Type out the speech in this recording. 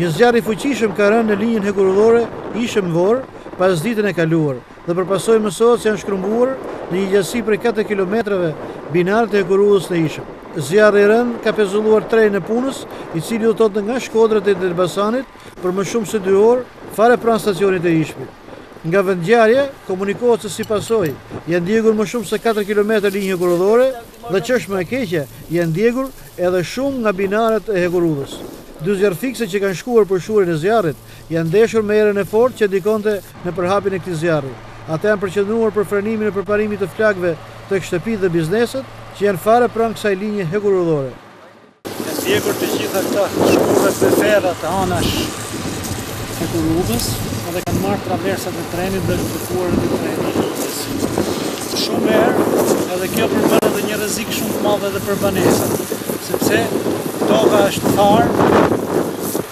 Një zjarr i fuqishëm ka rënë në linjën hekurudhore Ishëm-Vorë pasditen e kaluar dhe për pasojë mësohet se janë shkrumbuar në një gjatësi prej katër kilometrave binarët e hekurudhës në Ishëm. Zjarri i rënë ka pezulluar trenin e punës, i cili udhëtonte nga Shkodra drejt Elbasanit për më shumë se dy orë fare pranë stacionit të Ishmit. Nga vendngjarja, komunikohet se si pasojë, janë djegur më shumë se katër kilometër linjë hekurudhore, Dhe ç'është më e keqja, janë djegur edhe shumë nga binarët e hekurudhës. Dy zjarrfikëse që kanë shkuar për shuarjen e zjarrit, janë ndeshur me erën e fortë që ndikonte në përhapjen e këtij zjarri. Ata janë përqendruar për frenimin e përparimit të flakëve tek shtëpitë dhe bizneset, që janë fare pranë kësaj linje hekurudhore. Janë djegur të gjitha këto shkurret dhe ferrat te anash hekurudhës, edhe kanë marrë traversat e trenit dhe është bllokuar edhe treni në rrugë. Shumë erë, edhe kjo përbën edhe një rrezik shumë të madhe dhe për banesat, sepse toka është tharë,